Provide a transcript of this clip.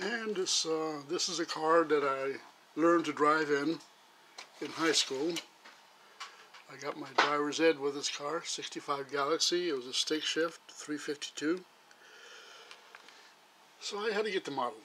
And this, uh, this is a car that I learned to drive in in high school. I got my driver's ed with this car, 65 Galaxie. It was a stick shift, 352. So I had to get the model.